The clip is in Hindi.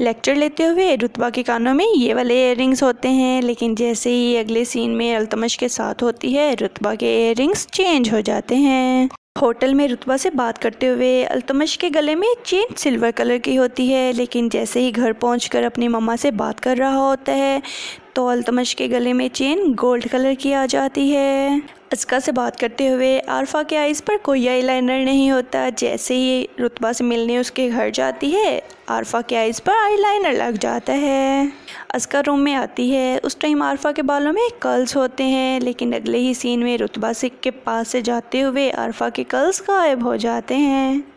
लेक्चर लेते हुए रुतबा के कानों में ये वाले इयर होते हैं, लेकिन जैसे ही अगले सीन में अल्तमश के साथ होती है, रुतबा के इयर चेंज हो जाते हैं। होटल में रुतबा से बात करते हुए अल्तमश के गले में चेन सिल्वर कलर की होती है, लेकिन जैसे ही घर पहुंचकर अपनी मम्मा से बात कर रहा होता है तो अल्तमश के गले में चेन गोल्ड कलर की आ जाती है। अस्का से बात करते हुए आरफा के आइज़ पर कोई आई लाइनर नहीं होता। जैसे ही रुतबा से मिलने उसके घर जाती है, आरफा के आइज़ पर आई लाइनर लग जाता है। अस्का रूम में आती है। उस टाइम आरफा के बालों में कर्ल्स होते हैं, लेकिन अगले ही सीन में रुतबा सिक के पास से जाते हुए आरफा के कर्ल्स गायब हो जाते हैं।